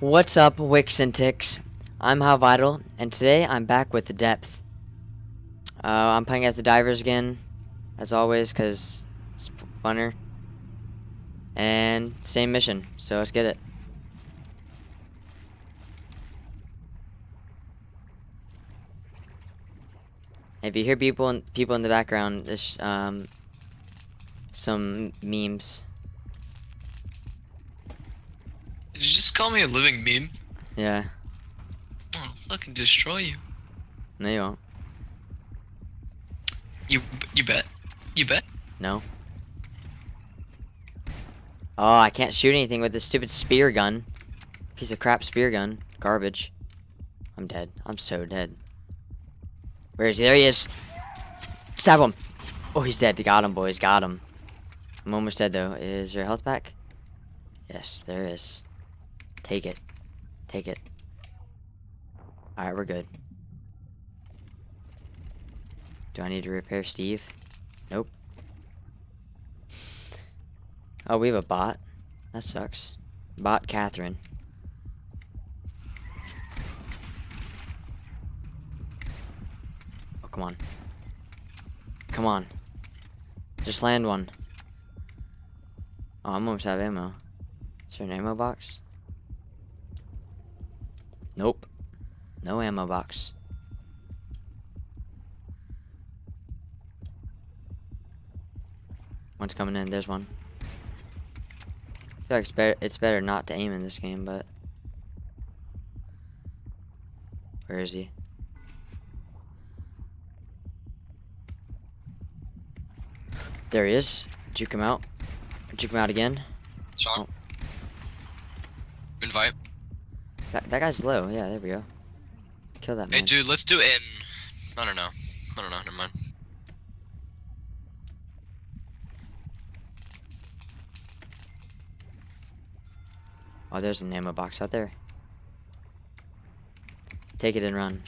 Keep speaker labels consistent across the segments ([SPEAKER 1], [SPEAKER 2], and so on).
[SPEAKER 1] What's up, Wicks and Ticks? I'm How Vital, and today I'm back with the depth. Uh, I'm playing as the divers again, as always, because it's funner. And same mission, so let's get it. If you hear people in, people in the background, there's um, some memes.
[SPEAKER 2] Did you just call me a living meme?
[SPEAKER 1] Yeah,
[SPEAKER 2] I'll fucking destroy you.
[SPEAKER 1] no you won't.
[SPEAKER 2] You you bet. You bet.
[SPEAKER 1] No. Oh, I can't shoot anything with this stupid spear gun. Piece of crap spear gun. Garbage. I'm dead. I'm so dead. Where is he? There he is. Stab him. Oh, he's dead. Got him, boys. Got him. I'm almost dead, though. Is your health back? Yes, there is. Take it. Take it. Alright, we're good. Do I need to repair Steve? Nope. Oh, we have a bot. That sucks. Bot Catherine. Oh, come on. Come on. Just land one. Oh, I'm almost out of ammo. Is there an ammo box? Nope. No ammo box. One's coming in. There's one. I feel like it's better, it's better not to aim in this game, but... Where is he? There he is. Juke him out. Juke him out again.
[SPEAKER 2] Sean.
[SPEAKER 1] Oh.
[SPEAKER 2] Invite.
[SPEAKER 1] That, that guy's low. Yeah, there we go. Kill that man.
[SPEAKER 2] Hey dude, let's do it in I don't know. I don't know, never mind.
[SPEAKER 1] Oh, there's an ammo box out there. Take it and run.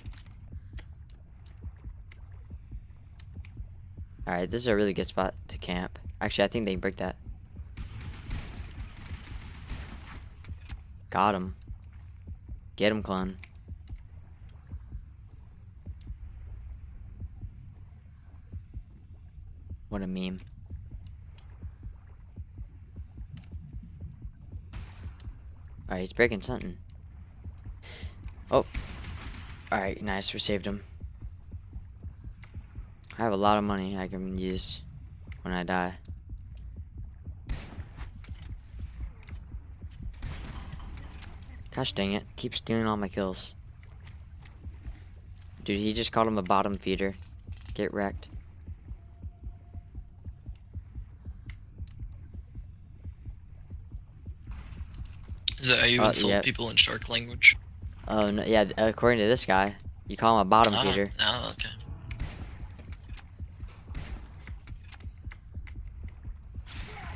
[SPEAKER 1] Alright, this is a really good spot to camp. Actually, I think they can break that. Got him. Get him, clone. What a meme. Alright, he's breaking something. Oh. Alright, nice. We saved him. I have a lot of money I can use when I die. Gosh dang it. Keep stealing all my kills. Dude, he just called him a bottom feeder. Get wrecked.
[SPEAKER 2] Is that how you
[SPEAKER 1] Uh,
[SPEAKER 2] insult people in shark language?
[SPEAKER 1] Oh, no, yeah, according to this guy, you call him a bottom
[SPEAKER 2] Ah,
[SPEAKER 1] feeder.
[SPEAKER 2] Oh, okay.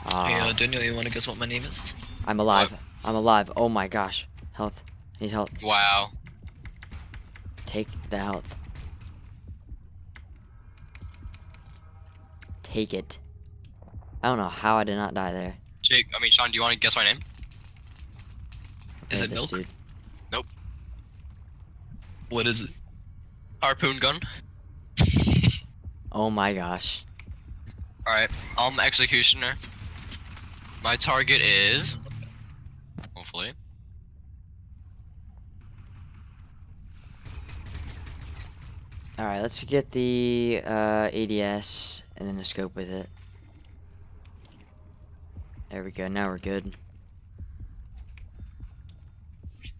[SPEAKER 1] Aw.
[SPEAKER 2] Hey, uh, Daniel, you wanna guess what my name is?
[SPEAKER 1] I'm alive. I'm alive. Oh my gosh. Health. I need health.
[SPEAKER 2] Wow.
[SPEAKER 1] Take the health. Take it. I don't know how I did not die there.
[SPEAKER 2] Jake, I mean Sean, do you wanna guess my name? Is it
[SPEAKER 1] this
[SPEAKER 2] milk?
[SPEAKER 1] dude.
[SPEAKER 2] What is it? Harpoon gun?
[SPEAKER 1] Oh my gosh.
[SPEAKER 2] Alright, I'm executioner. My target is
[SPEAKER 1] Alright, let's get the uh, ADS and then a scope with it. There we go. Now we're good.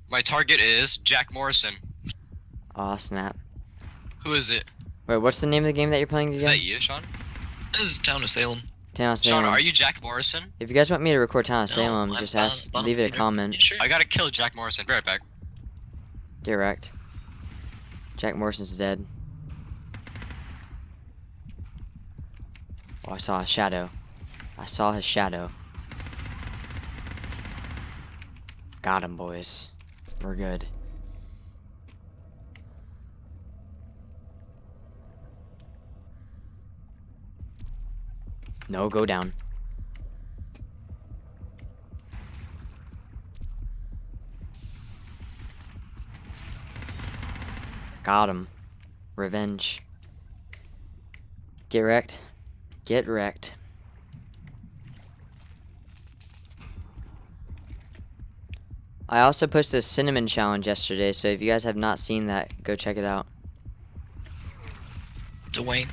[SPEAKER 2] My target is Jack Morrison.
[SPEAKER 1] Aw, snap.
[SPEAKER 2] Who is it?
[SPEAKER 1] Wait, what's the name of the game that you're playing again?
[SPEAKER 2] Is
[SPEAKER 1] again?
[SPEAKER 2] that you, Sean? This is Town of Salem.
[SPEAKER 1] Town of Salem.
[SPEAKER 2] Sean,
[SPEAKER 1] Salem.
[SPEAKER 2] are you Jack Morrison?
[SPEAKER 1] If you guys want me to record Town of
[SPEAKER 2] No,
[SPEAKER 1] Salem,
[SPEAKER 2] I'm
[SPEAKER 1] just
[SPEAKER 2] not-
[SPEAKER 1] ask,
[SPEAKER 2] bottom
[SPEAKER 1] leave it a comment.
[SPEAKER 2] Sure? I gotta kill Jack Morrison. Be right back.
[SPEAKER 1] Get wrecked. Jack Morrison's dead. Oh, I saw a shadow. I saw his shadow. Got him, boys. We're good. No, go down. Got him. Revenge. Get wrecked. Get wrecked. I also posted a cinnamon challenge yesterday, so if you guys have not seen that, go check it out.
[SPEAKER 3] Dwayne.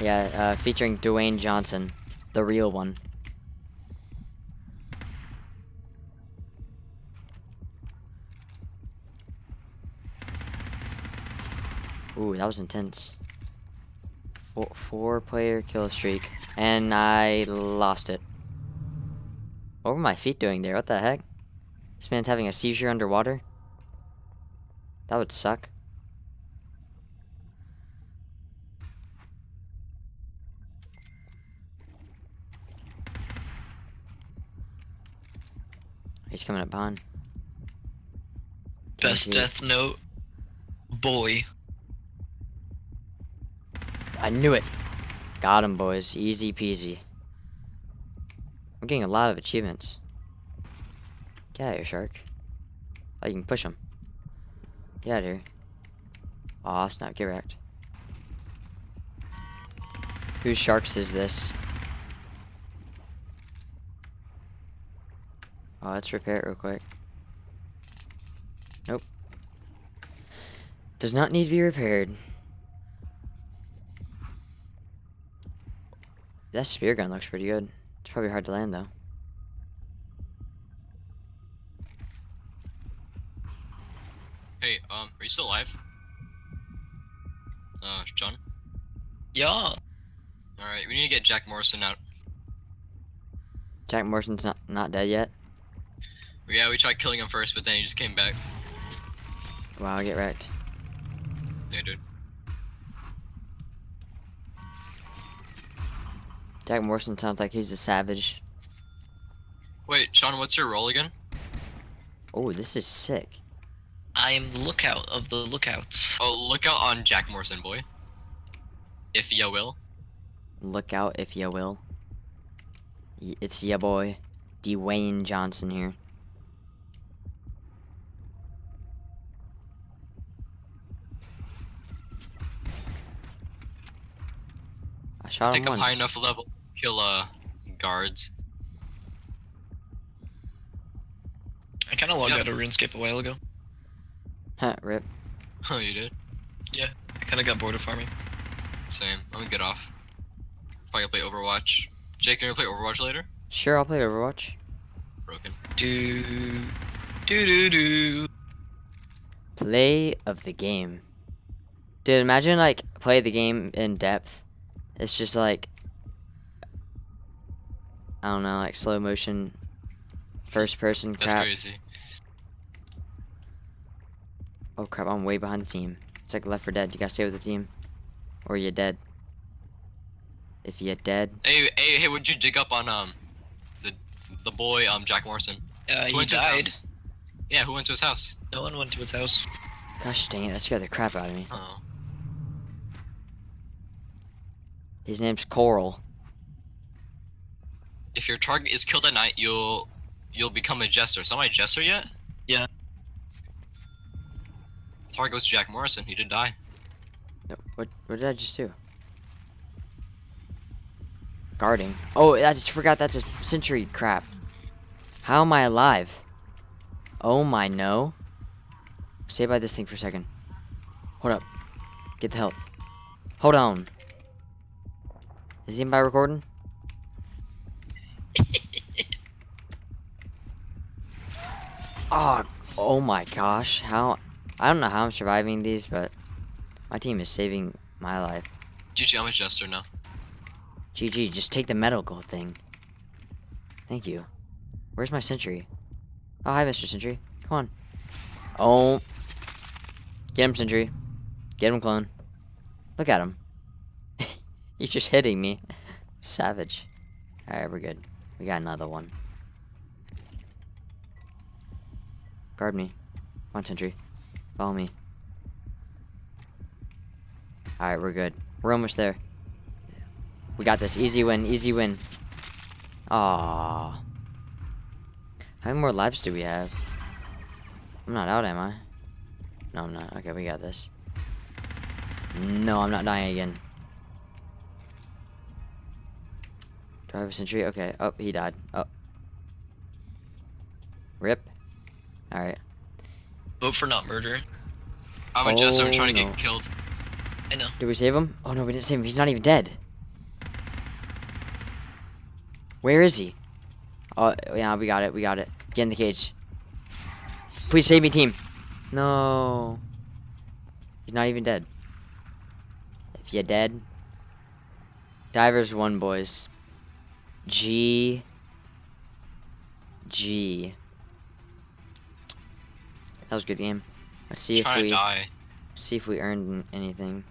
[SPEAKER 1] Yeah, uh, featuring Dwayne Johnson, the real one. Ooh, that was intense. Four, four player kill streak, and I lost it. What were my feet doing there? What the heck? This man's having a seizure underwater? That would suck. He's coming up behind.
[SPEAKER 3] Best death note. Boy.
[SPEAKER 1] I knew it. Got him, boys. Easy peasy. I'm getting a lot of achievements. Get out of here, shark. Oh, you can push him. Get out of here. Aw, snap, get wrecked. Whose sharks is this? Oh, let's repair it real quick. Nope. Does not need to be repaired. That spear gun looks pretty good. It's probably hard to land though.
[SPEAKER 2] Hey, um, are you still alive? Uh, John?
[SPEAKER 3] Yeah.
[SPEAKER 2] Alright, we need to get Jack Morrison out.
[SPEAKER 1] Jack Morrison's not not dead yet.
[SPEAKER 2] Yeah, we tried killing him first, but then he just came back.
[SPEAKER 1] Wow, I get wrecked.
[SPEAKER 2] Yeah, dude.
[SPEAKER 1] Jack Morrison sounds like he's a savage.
[SPEAKER 2] Wait, Sean, what's your role again?
[SPEAKER 1] Oh, this is sick.
[SPEAKER 3] I am lookout of the lookouts.
[SPEAKER 2] Oh, lookout on Jack Morrison, boy. If ya will.
[SPEAKER 1] Look out if you will. Y- It's ya boy, Dwayne Johnson here. I
[SPEAKER 2] I
[SPEAKER 1] shot him
[SPEAKER 2] think I'm
[SPEAKER 1] once.
[SPEAKER 2] high enough level to kill, uh, guards.
[SPEAKER 3] I kind of logged
[SPEAKER 2] Yep.
[SPEAKER 3] out of RuneScape a while ago.
[SPEAKER 1] Huh, Rip.
[SPEAKER 2] Oh, you did?
[SPEAKER 3] I kind of got bored of farming.
[SPEAKER 2] Same. I'm gonna get off. Probably play Overwatch. Jake, can you play Overwatch later?
[SPEAKER 1] Sure, I'll play Overwatch.
[SPEAKER 2] Broken.
[SPEAKER 3] Do do do do.
[SPEAKER 1] Play of the game. Dude, imagine like play the game in depth. It's just like I don't know, like slow motion first person
[SPEAKER 2] That's
[SPEAKER 1] crap.
[SPEAKER 2] crazy.
[SPEAKER 1] Oh crap, I'm way behind the team. It's like Left 4 Dead. You gotta stay with the team. Or you're dead. If you're dead.
[SPEAKER 2] Hey, hey, hey, would you dig up on, um, the the boy, um, Jack Morrison?
[SPEAKER 3] Uh,
[SPEAKER 2] Who
[SPEAKER 3] he
[SPEAKER 2] went to his
[SPEAKER 3] died.
[SPEAKER 2] house? Yeah, who went to his house?
[SPEAKER 3] No one went to his house.
[SPEAKER 1] Gosh dang it, that scared the crap out of me.
[SPEAKER 2] Oh.
[SPEAKER 1] His name's Coral.
[SPEAKER 2] If your target is killed at night, you'll you'll become a jester. So am I a jester yet?
[SPEAKER 3] Yeah.
[SPEAKER 2] Target was Jack Morrison. He did die.
[SPEAKER 1] No, What what did I just do? Guarding. Oh, I just forgot that's a sentry crap. How am I alive? Oh my no. Stay by this thing for a second. Hold up. Get the health. Hold on. Is anybody recording? Oh, oh my gosh. How I don't know how I'm surviving these, but my team is saving my life.
[SPEAKER 2] GG, I'm a jester now.
[SPEAKER 1] GG, just take the medical thing. Thank you. Where's my sentry? Oh, hi, Mr. Sentry. Come on. Oh. Get him, Sentry. Get him, clone. Look at him. He's just hitting me. Savage. Alright, we're good. We got another one. Guard me. Come on, Sentry. Follow me. Alright, we're good. We're almost there. We got this. Easy win. Easy win. Aww. How many more lives do we have? I'm not out, am I? No, I'm not. Okay, we got this. No, I'm not dying again. Do I have a sentry? Okay. Oh, he died. Oh. Rip. Alright.
[SPEAKER 3] Vote for not murder.
[SPEAKER 2] I'm a Jester. I'm
[SPEAKER 1] Oh,
[SPEAKER 2] trying to get oh, killed.
[SPEAKER 3] I know.
[SPEAKER 1] Did we save him? Oh no, we didn't save him. He's not even dead. Where is he? Oh, yeah, we got it. We got it. Get in the cage. Please save me, team. No. He's not even dead. If you're dead. Divers won, boys. G. G. That was a good game. Let's see if we
[SPEAKER 2] die.
[SPEAKER 1] see if we earned anything.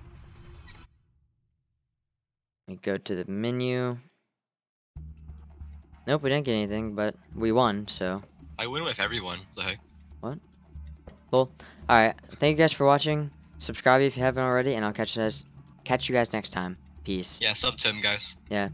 [SPEAKER 1] We go to the menu. Nope, we didn't get anything, but we won, so
[SPEAKER 2] I win with everyone. The heck?
[SPEAKER 1] cool. Alright, thank you guys for watching. Subscribe if you haven't already, and I'll catch you guys catch you guys next time. Peace.
[SPEAKER 2] Yeah, sub Tim, guys.
[SPEAKER 1] Yeah.